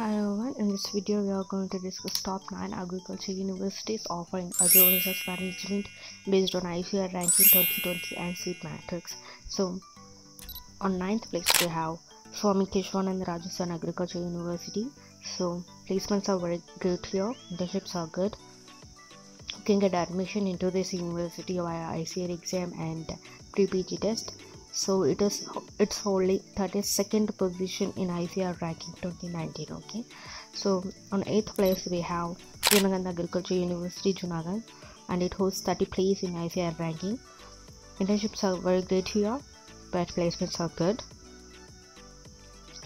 Hi everyone, in this video we are going to discuss top 9 agriculture universities offering agribusiness management based on ICAR ranking 2020 and seat matrix. So, on 9th place we have Swami Keshwanand Rajasthan Agriculture University. So, placements are very good here, internships are good. You can get admission into this university via ICAR exam and pre-PG test so it is it's holding 32nd position in ICAR ranking 2019 okay? So on 8th place we have Junagadh Agriculture University Junagadh and it holds 30 place in ICAR ranking. Internships are very great here but placements are good.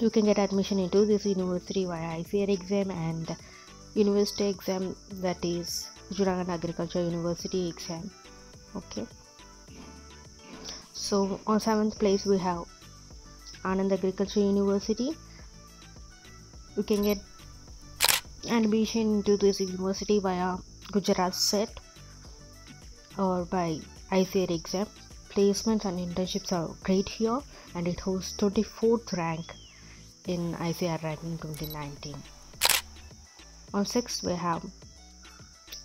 You can get admission into this university via ICAR exam and university exam that is Junagadh Agriculture University exam okay so on seventh place we have Anand Agriculture University. You can get admission into this university via Gujarat SET or by ICAR exam. Placements and internships are great here and it holds 24th rank in ICAR ranking 2019 on 6th we have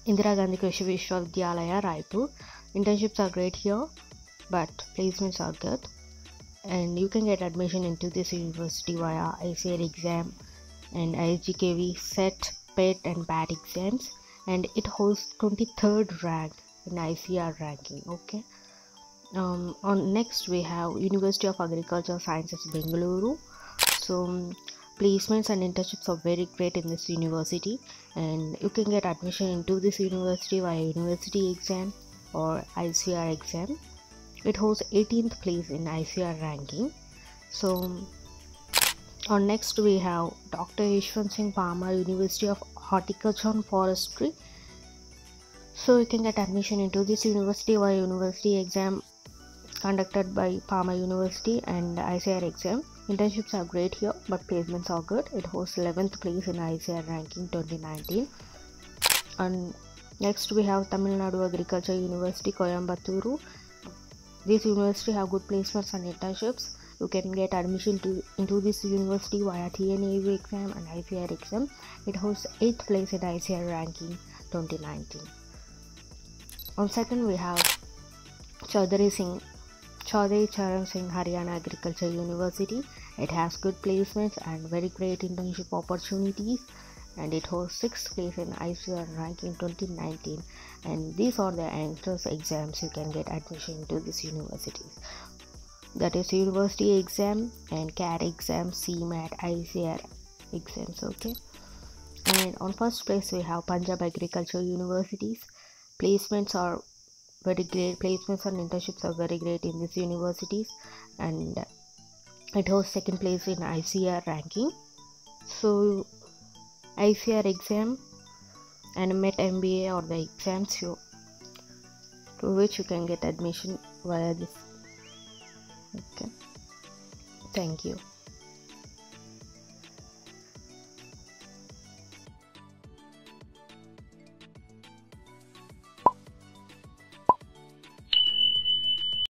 Indira Gandhi Krishi Vishwavidyalaya Raipur. Internships are great here but placements are good. And you can get admission into this university via ICAR exam and IGKV set PET and BAT exams. And it holds 23rd rank in ICAR ranking okay? Um, on next we have University of Agricultural Sciences Bengaluru. So um, placements and internships are very great in this university. And you can get admission into this university via university exam or ICAR exam it holds 18th place in ICAR ranking. So on next we have Dr. Yashwant Singh Parmar University of Horticulture and Forestry. So you can get admission into this university via university exam conducted by Parmar University and ICAR exam. Internships are great here but placements are good. It holds 11th place in ICAR ranking 2019 and next we have Tamil Nadu Agriculture University Coimbatore this university have good placements and internships. You can get admission to into this university via TNAU exam and ICAR exam. It holds 8th place in ICAR ranking 2019. On second we have Chaudhary Singh Chaudhary Charan Singh Haryana Agriculture University. It has good placements and very great internship opportunities and it holds 6th place in ICAR ranking 2019 and these are the entrance exams you can get admission to these universities. That is university exam and CAT exam CMAT ICAR exams okay? And on first place we have Punjab Agriculture Universities. Placements are very great. Placements and internships are very great in these universities. And it holds second place in ICAR ranking. So ICAR exam and MET MBA or the exams you to which you can get admission via this. Okay. Thank you